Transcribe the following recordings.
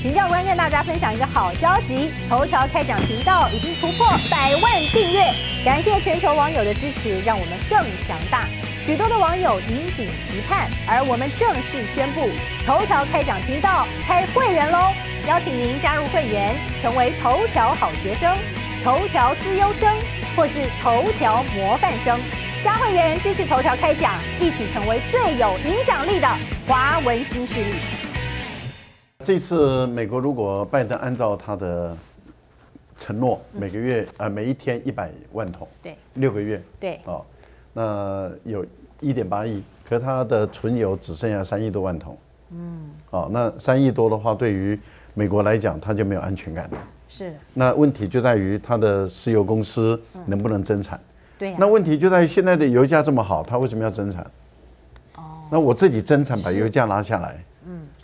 请教官跟大家分享一个好消息，头条开讲频道已经突破百万订阅，感谢全球网友的支持，让我们更强大。许多的网友引颈期盼，而我们正式宣布，头条开讲频道开会员喽！邀请您加入会员，成为头条好学生、头条资优生或是头条模范生。加会员支持头条开讲，一起成为最有影响力的华文新势力。这次美国如果拜登按照他的承诺，每个月啊每一天一百万桶，对，六个月，对，哦，那有一点八亿，可他的存油只剩下三亿多万桶，嗯，哦，那三亿多的话，对于美国来讲，他就没有安全感了。是，那问题就在于他的石油公司能不能增产？对呀、那问题就在于现在的油价这么好，他为什么要增产？哦，那我自己增产把油价拉下来，嗯，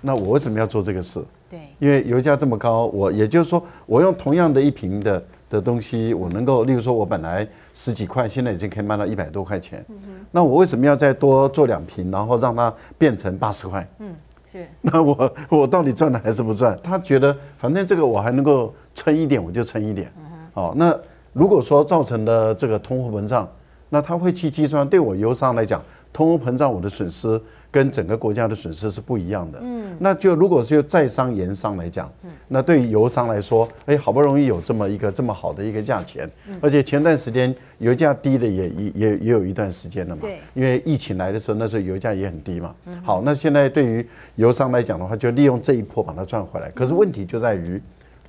那我为什么要做这个事？对，因为油价这么高，我也就是说，我用同样的一瓶的的东西，我能够，例如说，我本来十几块，现在已经可以卖到一百多块钱，那我为什么要再多做两瓶，然后让它变成八十块？嗯，是，那我我到底赚了还是不赚？他觉得反正这个我还能够撑一点，我就撑一点。哦，那如果说造成的这个通货膨胀，那他会去计算，对我油商来讲，通货膨胀我的损失跟整个国家的损失是不一样的。嗯，那就如果是在商言商来讲，那对于油商来说，哎，好不容易有这么一个这么好的一个价钱，而且前段时间油价低的也也也也有一段时间了嘛。对因为疫情来的时候，那时候油价也很低嘛。好，那现在对于油商来讲的话，就利用这一波把它赚回来。可是问题就在于，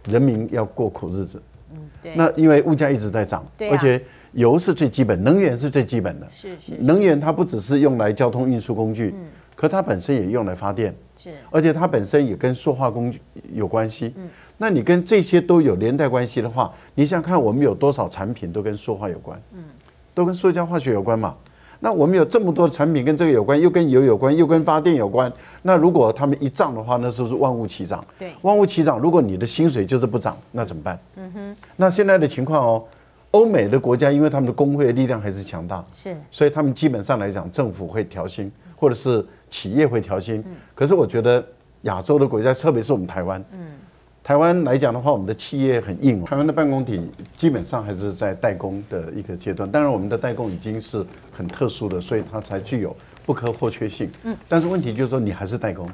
人民要过苦日子。对，那因为物价一直在涨，对啊。而且油是最基本，能源是最基本的。是是能源它不只是用来交通运输工具，可它本身也用来发电，是，而且它本身也跟塑化工具有关系。那你跟这些都有连带关系的话，你想想看我们有多少产品都跟塑化有关，都跟塑胶化学有关嘛？那我们有这么多的产品跟这个有关，又跟油有关，又跟发电有关。那如果他们一涨的话，那是不是万物齐涨？对万物齐涨。如果你的薪水就是不涨，那怎么办？嗯哼。那现在的情况哦，欧美的国家因为他们的工会力量还是强大，是，所以他们基本上来讲，政府会调薪，或者是企业会调薪。可是我觉得亚洲的国家，特别是我们台湾，台湾来讲的话，我们的企业很硬哦。台湾的办公体基本上还是在代工的一个阶段，当然我们的代工已经是很特殊的，所以它才具有不可或缺性。嗯，但是问题就是说，你还是代工，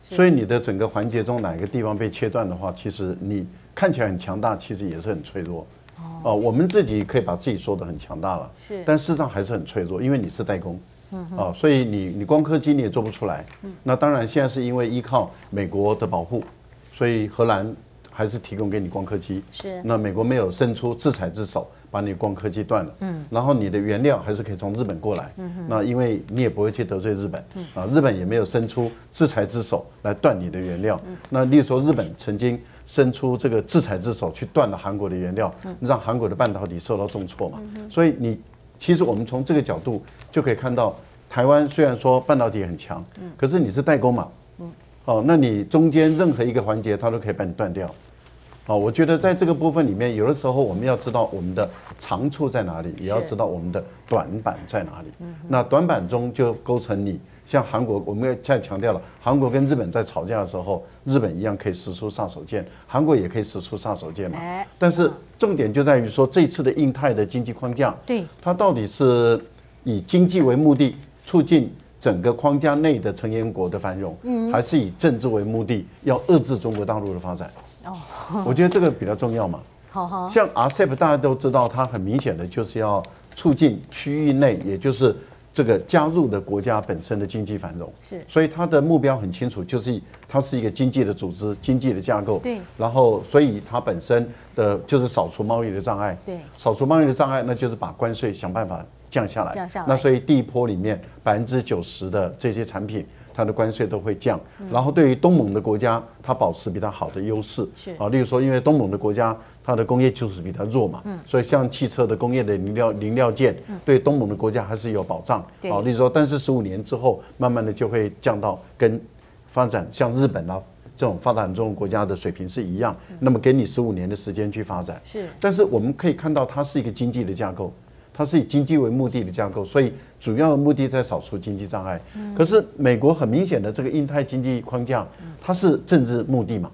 所以你的整个环节中哪一个地方被切断的话，其实你看起来很强大，其实也是很脆弱。哦，我们自己可以把自己说的很强大了，是但事实上还是很脆弱，因为你是代工。嗯哦，所以你你光刻机你也做不出来。嗯那当然现在是因为依靠美国的保护，所以荷兰还是提供给你光刻机。是那美国没有伸出制裁之手，把你光刻机断了。嗯。然后你的原料还是可以从日本过来。嗯那因为你也不会去得罪日本。嗯啊，日本也没有伸出制裁之手来断你的原料。那例如说日本曾经伸出这个制裁之手去断了韩国的原料，让韩国的半导体受到重挫嘛。所以你其实我们从这个角度就可以看到，台湾虽然说半导体很强，可是你是代工嘛。哦，那你中间任何一个环节，它都可以把你断掉。好，我觉得在这个部分里面，有的时候我们要知道我们的长处在哪里，也要知道我们的短板在哪里。那短板中就构成你像韩国，我们要再强调了，韩国跟日本在吵架的时候，日本一样可以使出杀手锏，韩国也可以使出杀手锏嘛哎。但是重点就在于说，这次的印太的经济框架，对，它到底是以经济为目的，促进整个框架内的成员国的繁荣，还是以政治为目的，要遏制中国大陆的发展？哦，我觉得这个比较重要嘛。好好，像 RCEP 大家都知道，它很明显的就是要促进区域内，也就是这个加入的国家本身的经济繁荣。是所以它的目标很清楚，就是它是一个经济的组织、经济的架构。对然后，所以它本身的就是扫除贸易的障碍。对扫除贸易的障碍，那就是把关税想办法降下来。降下来那所以第一波里面百分之九十的这些产品，它的关税都会降。然后对于东盟的国家，它保持比较好的优势。是啊，例如说，因为东盟的国家它的工业技术比较弱嘛，嗯所以像汽车的工业的零料零料件，对东盟的国家还是有保障。对啊，例如说，但是十五年之后，慢慢的就会降到跟发展像日本啊这种发展中国家的水平是一样。那么给你十五年的时间去发展。是但是我们可以看到，它是一个经济的架构，它它是以经济为目的的架构，所以主要的目的在扫除经济障碍。可是美国很明显的这个印太经济框架，它是政治目的嘛，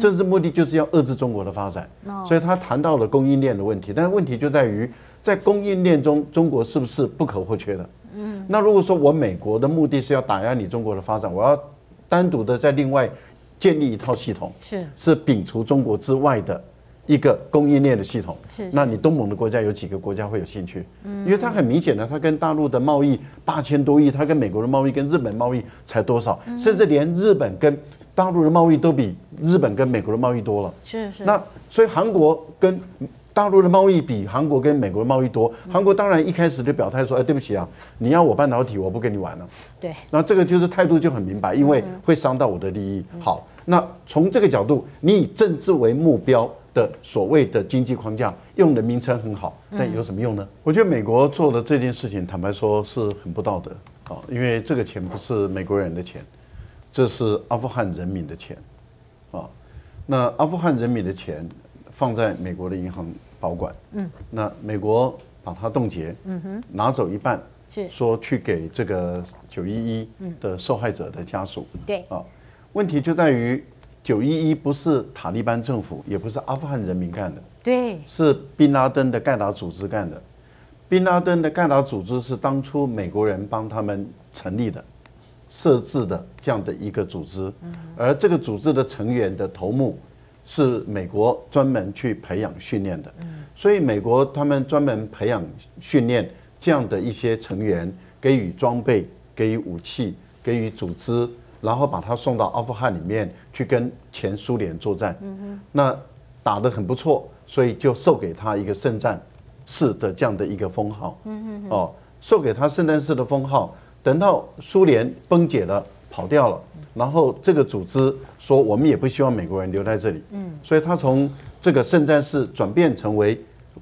政治目的就是要遏制中国的发展，所以他谈到了供应链的问题。但是问题就在于，在供应链中，中国是不是不可或缺的？嗯，那如果说我美国的目的是要打压你中国的发展，我要单独的在另外建立一套系统，是是摒除中国之外的一个供应链的系统。是那你东盟的国家有几个国家会有兴趣？嗯因为它很明显的，它跟大陆的贸易八千多亿，它跟美国的贸易、跟日本贸易才多少，甚至连日本跟大陆的贸易都比日本跟美国的贸易多了。是是，那所以韩国跟大陆的贸易比韩国跟美国的贸易多，韩国当然一开始就表态说，哎，对不起啊，你要我半导体，我不跟你玩了。对那这个就是态度就很明白，因为会伤到我的利益。好，那从这个角度，你以政治为目标的所谓的经济框架，用的名称很好，但有什么用呢？我觉得美国做的这件事情，坦白说是很不道德啊，因为这个钱不是美国人的钱，这是阿富汗人民的钱啊。那阿富汗人民的钱放在美国的银行保管，嗯，那美国把它冻结，嗯哼，拿走一半，是说去给这个九一一的受害者的家属。对啊，问题就在于九一一不是塔利班政府，也不是阿富汗人民干的，对。是宾拉登的盖达组织干的。宾拉登的盖达组织是当初美国人帮他们成立的、设置的这样的一个组织，而这个组织的成员的头目是美国专门去培养训练的，所以美国他们专门培养训练这样的一些成员，给予装备、给予武器、给予组织，然后把他送到阿富汗里面去跟前苏联作战。嗯那打得很不错，所以就授给他一个圣战士的这样的一个封号。嗯哦，授给他圣战士的封号，等到苏联崩解了。跑掉了，然后这个组织说我们也不希望美国人留在这里，嗯，所以他从这个圣战士转变成为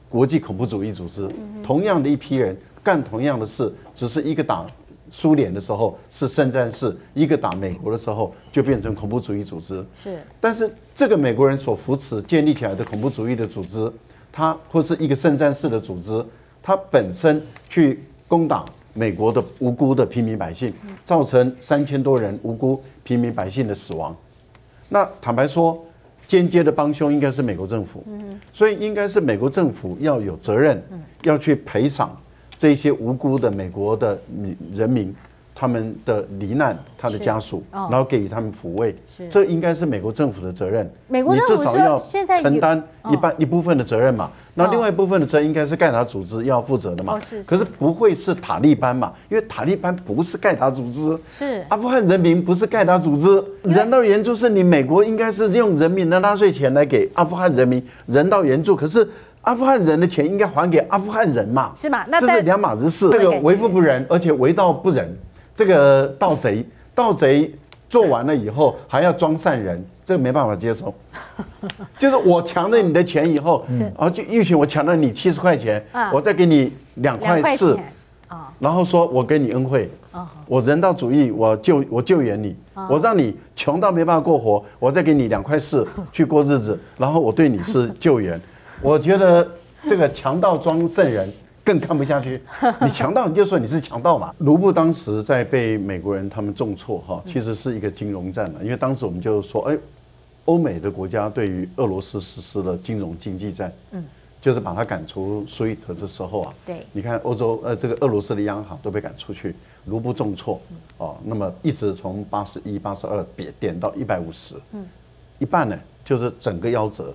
国际恐怖主义组织，同样的一批人干同样的事，只是一个打苏联的时候是圣战士，一个打美国的时候就变成恐怖主义组织。是，但是这个美国人所扶持建立起来的恐怖主义的组织，它或是一个圣战士的组织，它本身去攻打美国的无辜的平民百姓，造成三千多人无辜平民百姓的死亡。那坦白说，间接的帮凶应该是美国政府，所以应该是美国政府要有责任，要去赔偿这些无辜的美国的民人民他们的罹难，他的家属，哦然后给予他们抚慰是，这应该是美国政府的责任。美国政府你至少要承担一哦半一部分的责任嘛。那另外一部分的责任应该是盖达组织要负责的嘛哦是是。可是不会是塔利班嘛？因为塔利班不是盖达组织，是阿富汗人民不是盖达组织，人道援助是你美国应该是用人民的纳税钱来给阿富汗人民人道援助，可是阿富汗人的钱应该还给阿富汗人嘛？是吗那但这是两码子事。这个为富不仁，而且为盗不仁，这个盗贼，盗贼做完了以后还要装善人，这个没办法接受。就是我抢了你的钱以后，啊，就玉群我抢了你七十块钱啊，我再给你两两块块四。然后说我给你恩惠，我人道主义，我救我救援你，我让你穷到没办法过活，我再给你两块四去过日子，然后我对你是救援。我觉得这个强盗装圣人更看不下去，你强盗你就说你是强盗嘛。卢布当时在被美国人他们重挫哈，其实是一个金融战了，因为当时我们就说，哎，欧美的国家对于俄罗斯实施了金融经济战，嗯，就是把他赶出 SWIFT 的时候啊，对。你看欧洲呃这个俄罗斯的央行都被赶出去，卢布重挫哦，那么一直从八十一、八十二贬点到一百五十，嗯，一半呢就是整个夭折。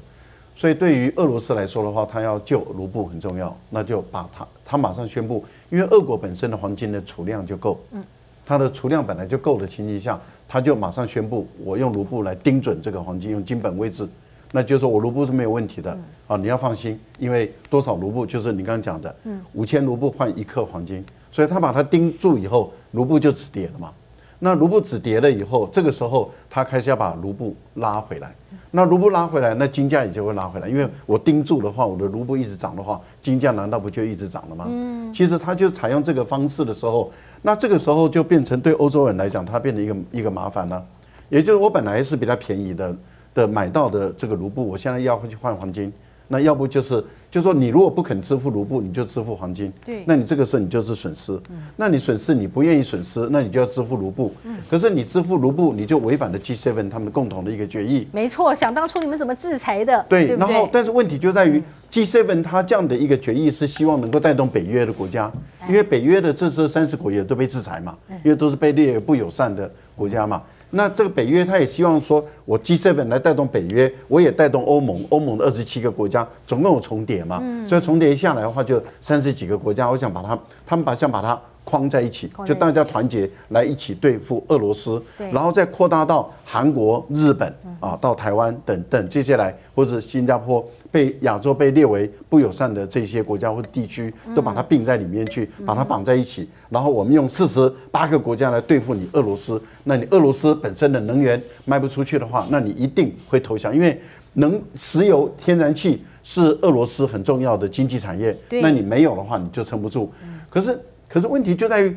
所以对于俄罗斯来说的话，他要救卢布很重要，那就把他他马上宣布，因为俄国本身的黄金的储量就够，嗯，它的储量本来就够的情形下，他就马上宣布，我用卢布来盯准这个黄金，用金本位置，那就是说我卢布是没有问题的。啊，你要放心，因为多少卢布就是你刚刚讲的，嗯。五千卢布换一克黄金，所以他把它盯住以后，卢布就止跌了嘛。那卢布止跌了以后，这个时候他开始要把卢布拉回来。那卢布拉回来，那金价也就会拉回来，因为我盯住的话，我的卢布一直涨的话，金价难道不就一直涨了吗？嗯，其实他就采用这个方式的时候，那这个时候就变成对欧洲人来讲，它变成一个一个麻烦了。也就是我本来是比较便宜的的买到的这个卢布，我现在要去换黄金，那要不就是就说你如果不肯支付卢布，你就支付黄金。对那你这个时候你就是损失。那你损失你不愿意损失，那你就要支付卢布。可是你支付卢布，你就违反了 G7 他们共同的一个决议。没错，想当初你们怎么制裁的？对，不然后？但是问题就在于 G7 它这样的一个决议是希望能够带动北约的国家，因为北约的这次三十国也都被制裁嘛，因为都是被列为不友善的国家嘛。那这个北约他也希望说，我 G7 来带动北约，我也带动欧盟，欧盟的二十七个国家总共有重叠嘛，所以重叠下来的话就三十几个国家，我想把它，他们把想把它框在一起，就大家团结来一起对付俄罗斯，然后再扩大到韩国、日本啊，到台湾等等接下来，或者新加坡被亚洲被列为不友善的这些国家或地区，都把它并在里面去，把它绑在一起，然后我们用四十八个国家来对付你俄罗斯，那你俄罗斯本身的能源卖不出去的话，那你一定会投降，因为能石油、天然气是俄罗斯很重要的经济产业，那你没有的话，你就撑不住。可是，可是问题就在于，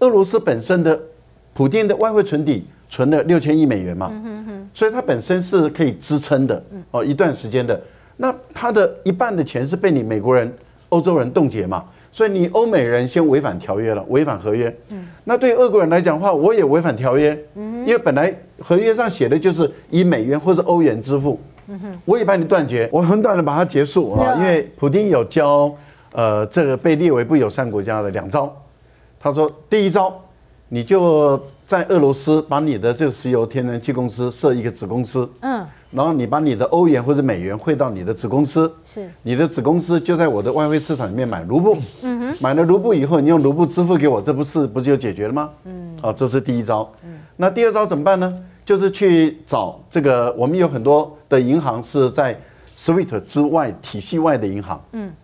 俄罗斯本身的普丁的外汇存底存了六千亿美元嘛，所以它本身是可以支撑的哦一段时间的。那它的一半的钱是被你美国人、欧洲人冻结嘛，所以你欧美人先违反条约了，违反合约。那对俄国人来讲的话，我也违反条约，因为本来合约上写的就是以美元或是欧元支付，我也把你断绝，我很短的把它结束啊，因为普丁有教呃这个被列为不友善国家的两招，他说第一招，你就在俄罗斯把你的这个石油天然气公司设一个子公司，嗯，然后你把你的欧元或者美元汇到你的子公司，是。你的子公司就在我的外汇市场里面买卢布，嗯哼，买了卢布以后，你用卢布支付给我，这不是不就解决了吗？嗯，好，这是第一招。那第二招怎么办呢？就是去找这个，我们有很多的银行是在 SWIFT 之外体系外的银行，嗯。对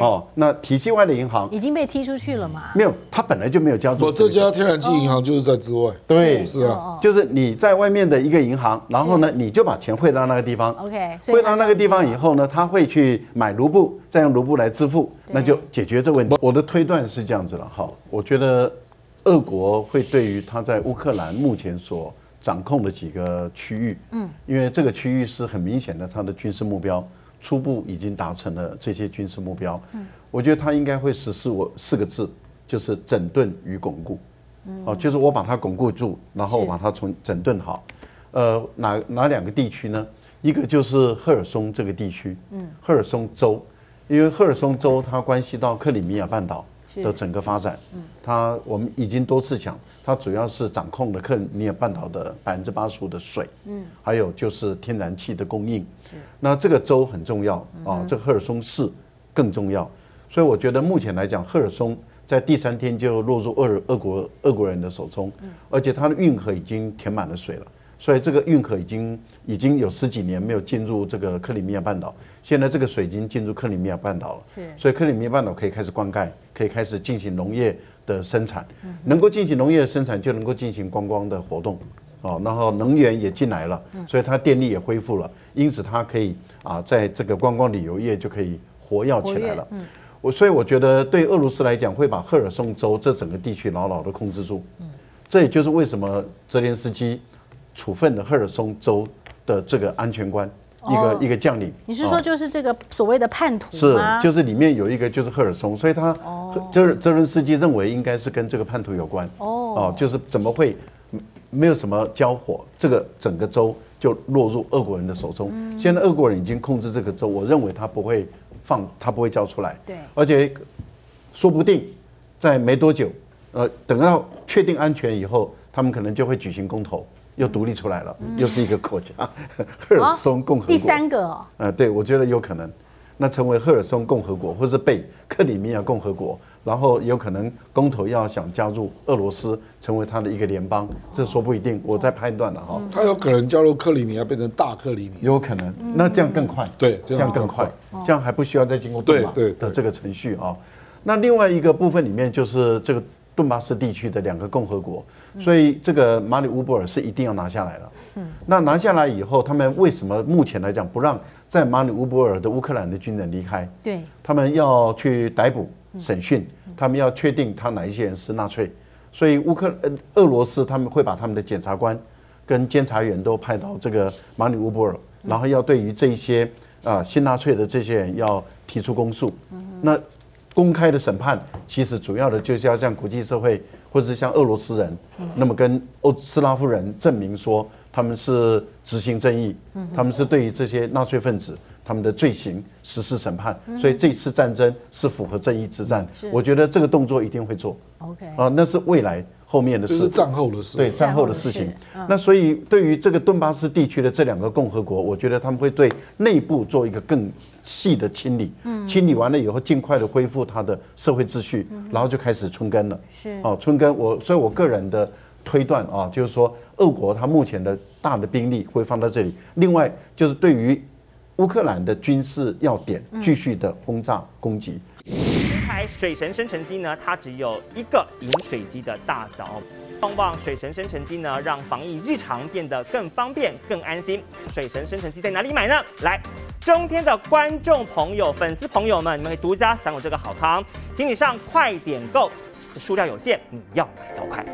哦，那体系外的银行已经被踢出去了嘛？没有，它本来就没有交出我。这家天然气银行就是在之外，对，是啊，哦就是你在外面的一个银行，然后呢，你就把钱汇到那个地方。，OK，汇到那个地方以后呢，他会去买卢布，再用卢布来支付，那就解决这问题。我的推断是这样子了，哈，我觉得俄国会对于他在乌克兰目前所掌控的几个区域，嗯，因为这个区域是很明显的，他的军事目标初步已经达成了这些军事目标，嗯，我觉得他应该会实施我四个字，就是整顿与巩固。嗯。哦，就是我把它巩固住，然后是把它从整顿好。呃，哪哪两个地区呢？一个就是赫尔松这个地区，嗯，赫尔松州，因为赫尔松州它关系到克里米亚半岛的整个发展，嗯，它我们已经多次讲，它主要是掌控了克里米亚半岛的百分之八十五的水，嗯，还有就是天然气的供应，是，那这个州很重要啊，这个赫尔松市更重要，所以我觉得目前来讲，赫尔松在第三天就落入俄俄国俄国人的手中，而且它的运河已经填满了水了，所以这个运河已经已经有十几年没有进入这个克里米亚半岛，现在这个水已经进入克里米亚半岛了，是所以克里米亚半岛可以开始灌溉，可以开始进行农业的生产，能够进行农业的生产，就能够进行观光的活动。哦，然后能源也进来了，所以它电力也恢复了，因此它可以啊，在这个观光旅游业就可以活跃起来了。我所以我觉得对俄罗斯来讲，会把赫尔松州这整个地区牢牢的控制住。这也就是为什么泽连斯基处分了赫尔松州的这个安全官，一哦个一个将领。你是哦说就是这个所谓的叛徒是？，就是里面有一个就是赫尔松，所以他泽泽伦斯基认为应该是跟这个叛徒有关。哦就是怎么会没有什么交火，这个整个州就落入俄国人的手中。嗯现在俄国人已经控制这个州，我认为他不会放，他不会交出来。对而且说不定在没多久，呃，等到确定安全以后，他们可能就会举行公投。又独立出来了，又是一个国家，赫尔松共和国。嗯第三个哦，呃，对，我觉得有可能，那成为赫尔松共和国，或是被克里米亚共和国，然后有可能公投要想加入俄罗斯，成为他的一个联邦，这说不一定，我在判断了哈，他有可能加入克里米亚变成大克里米亚，有可能，那这样更快，对这样更快。更，这样还不需要再经过对对。的这个程序啊。那另外一个部分里面就是这个顿巴斯地区的两个共和国，所以这个马里乌波尔是一定要拿下来了。那拿下来以后，他们为什么目前来讲不让在马里乌波尔的乌克兰的军人离开？对，他们要去逮捕、审讯，他们要确定他哪一些人是纳粹，所以乌克呃俄罗斯他们会把他们的检察官跟监察员都派到这个马里乌波尔，然后要对于这一些啊新纳粹的这些人要提出公诉。那公开的审判，其实主要的就是要向国际社会，或者是向俄罗斯人，那么跟欧斯拉夫人证明说他们是执行正义，他们是对于这些纳粹分子他们的罪行实施审判，所以这次战争是符合正义之战。我觉得这个动作一定会做。OK，啊，那是未来后面的事，战后的事。对战后的事情。那所以对于这个顿巴斯地区的这两个共和国，我觉得他们会对内部做一个更细的清理。嗯，清理完了以后，尽快的恢复它的社会秩序，然后就开始春耕了。是哦，春耕。我所以，我个人的推断啊，就是说，俄国它目前的大的兵力会放到这里。另外，就是对于乌克兰的军事要点继续的轰炸攻击。水神生成机呢，它只有一个饮水机的大小。棒棒水神生成机呢，让防疫日常变得更方便、更安心。水神生成机在哪里买呢？来，中天的观众朋友、粉丝朋友们，你们可以独家享有这个好康，请你上快点购，数量有限，你要买要快。